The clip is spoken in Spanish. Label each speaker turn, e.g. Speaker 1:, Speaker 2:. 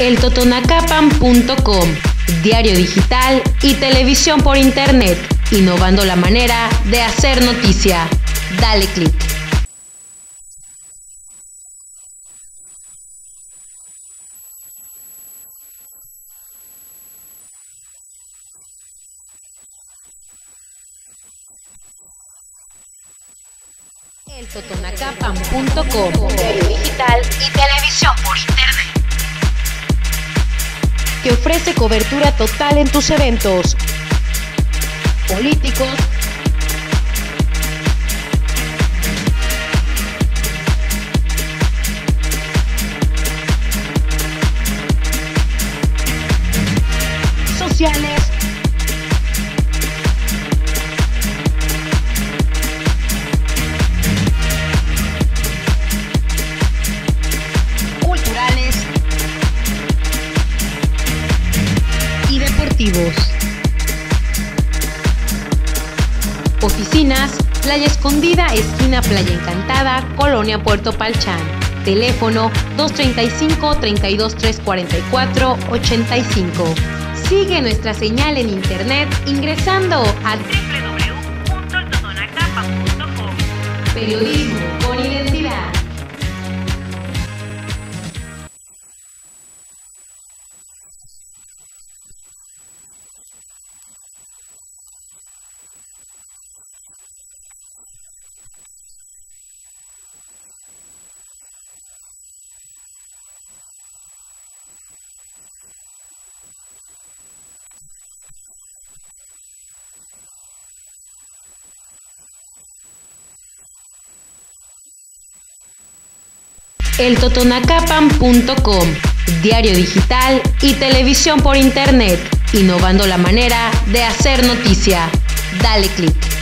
Speaker 1: eltotonacapan.com, diario digital y televisión por internet, innovando la manera de hacer noticia. Dale clic. eltotonacapan.com, digital y ofrece cobertura total en tus eventos. Políticos, sociales, Oficinas, Playa Escondida, esquina Playa Encantada, Colonia Puerto Palchán. Teléfono 235-32344-85. Sigue nuestra señal en internet ingresando a www.eltotonacapa.com. Periodismo eltotonacapan.com, diario digital y televisión por internet, innovando la manera de hacer noticia. Dale clic.